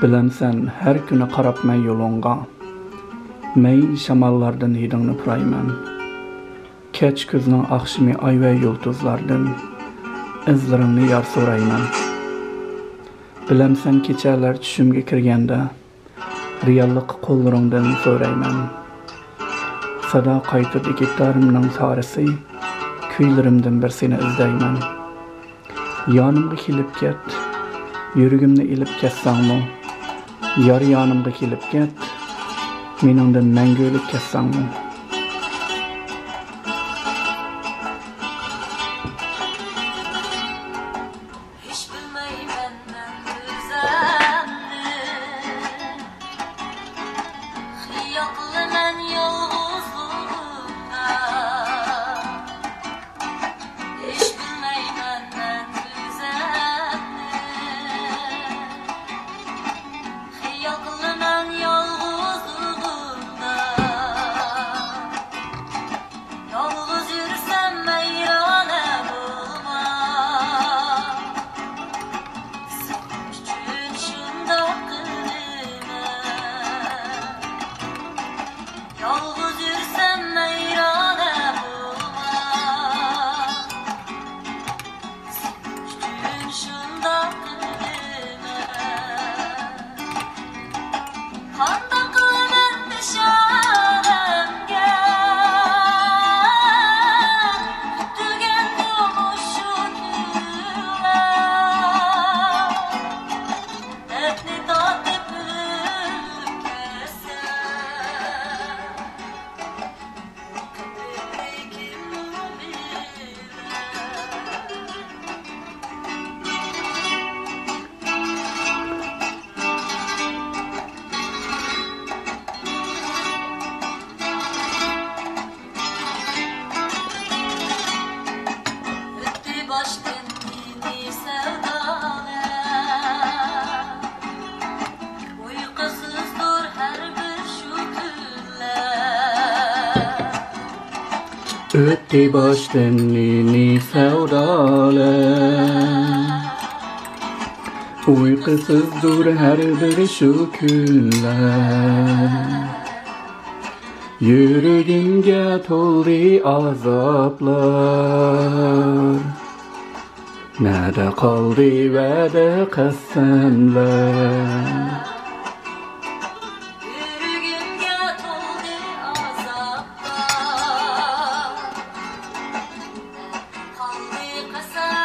bilamsan har kuni qarabman yo'lingga may shamollardan hidingni purayman. Kech kuzning oqshimi oy va yulduzlardan izlaringni yor so'rayman. bilamsan kechalar tushimga kirganda, reallik qo'llaringdan so'rayman. Sada qaytib gitarimning sarisi, kuylarimdan bir seni izlayman. Yonimga kelib ket, yuragimni ilib ketsangmi? Yor yonimga kelib ket, meningdan mangulik ketsangmi? Hiç bilmeyi trước đi bơ trên ni ni sao đó là Ui cơ sơ dù đã hạ đê azaplar. Nerede kaldı ve de kasenler educação.